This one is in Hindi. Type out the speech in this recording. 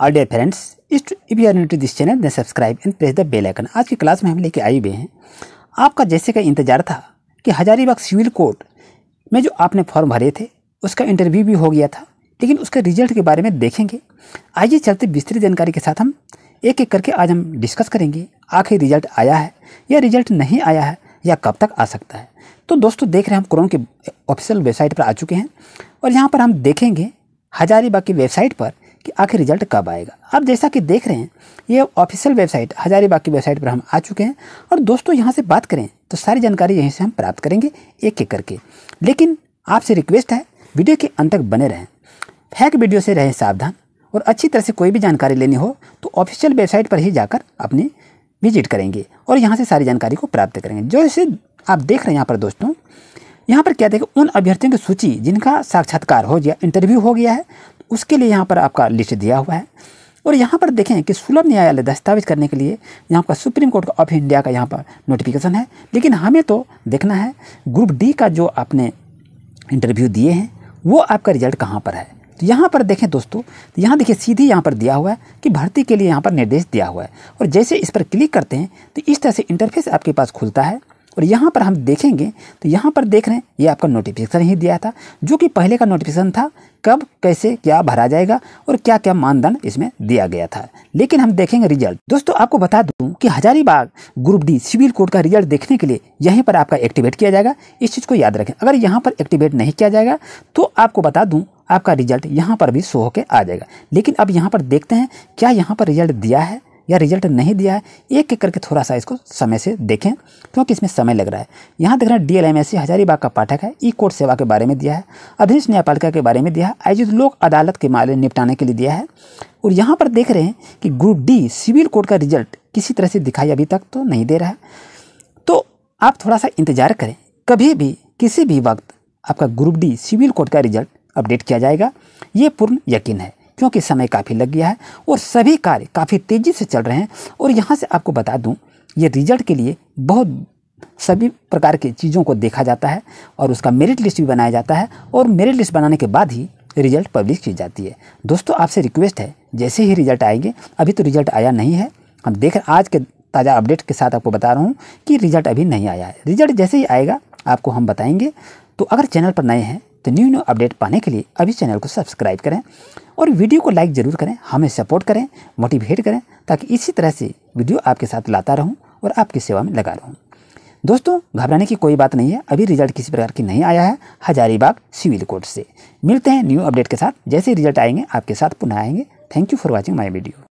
All dear friends if you are new to this channel then subscribe and press the bell icon आज की क्लास में हम लेके आए हुए हैं, आपका जैसे का इंतज़ार था कि हजारीबाग सिविल कोर्ट में जो आपने फॉर्म भरे थे, उसका इंटरव्यू भी हो गया था, लेकिन उसके रिज़ल्ट के बारे में देखेंगे। आइए चलते विस्तृत जानकारी के साथ हम एक एक करके आज हम डिस्कस करेंगे, आखिर रिज़ल्ट आया है या रिज़ल्ट नहीं आया है, या कब तक आ सकता है। तो दोस्तों, देख रहे हैं हम क्रोम के ऑफिशियल वेबसाइट पर आ चुके हैं, और यहाँ पर हम देखेंगे हजारीबाग की वेबसाइट पर कि आखिर रिज़ल्ट कब आएगा? आप जैसा कि देख रहे हैं, ये ऑफिशियल वेबसाइट हजारीबाग की वेबसाइट पर हम आ चुके हैं। और दोस्तों, यहाँ से बात करें तो सारी जानकारी यहीं से हम प्राप्त करेंगे एक एक करके। लेकिन आपसे रिक्वेस्ट है वीडियो के अंत तक बने रहें। फैक वीडियो से रहें सावधान और अच्छी तरह से कोई भी जानकारी लेनी हो तो ऑफिशियल वेबसाइट पर ही जाकर अपनी विज़िट करेंगे और यहाँ से सारी जानकारी को प्राप्त करेंगे। जो इसे आप देख रहे हैं यहाँ पर दोस्तों, यहाँ पर क्या देखें, उन अभ्यर्थियों की सूची जिनका साक्षात्कार हो गया इंटरव्यू हो गया है उसके लिए यहाँ पर आपका लिस्ट दिया हुआ है। और यहाँ पर देखें कि सुलभ न्यायालय दस्तावेज़ करने के लिए यहाँ का सुप्रीम कोर्ट ऑफ़ इंडिया का यहाँ पर नोटिफिकेशन है। लेकिन हमें तो देखना है ग्रुप डी का जो आपने इंटरव्यू दिए हैं, वो आपका रिज़ल्ट कहाँ पर है? तो यहाँ पर देखें दोस्तों, यहाँ देखिए सीधे यहाँ पर दिया हुआ है कि भर्ती के लिए यहाँ पर निर्देश दिया हुआ है। और जैसे इस पर क्लिक करते हैं तो इस तरह से इंटरफेस आपके पास खुलता है। और यहाँ पर हम देखेंगे तो यहाँ पर देख रहे हैं, ये आपका नोटिफिकेशन ही दिया था, जो कि पहले का नोटिफिकेशन था, कब, कैसे, क्या भरा जाएगा और क्या क्या मानदंड इसमें दिया गया था। लेकिन हम देखेंगे रिज़ल्ट दोस्तों, आपको बता दूँ कि Hazaribagh group D civil code का रिज़ल्ट देखने के लिए यहीं पर आपका एक्टिवेट किया जाएगा। इस चीज़ को याद रखें, अगर यहाँ पर एक्टिवेट नहीं किया जाएगा तो आपको बता दूँ, आपका रिज़ल्ट यहाँ पर भी शो होकर आ जाएगा। लेकिन अब यहाँ पर देखते हैं, क्या यहाँ पर रिज़ल्ट दिया है? या रिज़ल्ट नहीं दिया है, एक एक करके थोड़ा सा इसको समय से देखें, क्योंकि इसमें समय लग रहा है। यहाँ देख रहे हैं D L M S C Hazaribagh का पाठक है ई कोर्ट सेवा के बारे में दिया है अधीश न्यायपालिका के बारे में दिया है, आयोजित लोक अदालत के मामले निपटाने के लिए दिया है। और यहाँ पर देख रहे हैं कि ग्रुप डी सिविल कोर्ट का रिज़ल्ट किसी तरह से दिखाई अभी तक तो नहीं दे रहा है। तो आप थोड़ा सा इंतज़ार करें, कभी भी, किसी भी वक्त आपका ग्रुप डी सिविल कोर्ट का रिज़ल्ट अपडेट किया जाएगा, ये पूर्ण यकीन है। क्योंकि समय काफ़ी लग गया है और सभी कार्य काफ़ी तेज़ी से चल रहे हैं। और यहाँ से आपको बता दूँ, ये रिज़ल्ट के लिए बहुत सभी प्रकार की चीज़ों को देखा जाता है और उसका मेरिट लिस्ट भी बनाया जाता है और मेरिट लिस्ट बनाने के बाद ही रिज़ल्ट पब्लिश की जाती है। दोस्तों, आपसे रिक्वेस्ट है, जैसे ही रिज़ल्ट आएँगे, अभी तो रिज़ल्ट आया नहीं है। हम देख आज के ताज़ा अपडेट के साथ आपको बता रहा हूँ कि रिज़ल्ट अभी नहीं आया है। रिज़ल्ट जैसे ही आएगा, आपको हम बताएँगे। तो अगर चैनल पर नए हैं तो न्यू न्यू अपडेट पाने के लिए अभी चैनल को सब्सक्राइब करें और वीडियो को लाइक ज़रूर करें, हमें सपोर्ट करें, मोटिवेट करें, ताकि इसी तरह से वीडियो आपके साथ लाता रहूँ और आपकी सेवा में लगा रहूँ। दोस्तों, घबराने की कोई बात नहीं है। अभी रिज़ल्ट किसी प्रकार की नहीं आया है हजारीबाग सिविल कोर्ट से। मिलते हैं न्यू अपडेट के साथ। जैसे रिज़ल्ट आएँगे, आपके साथ पुनः आएँगे। Thank you for watching my video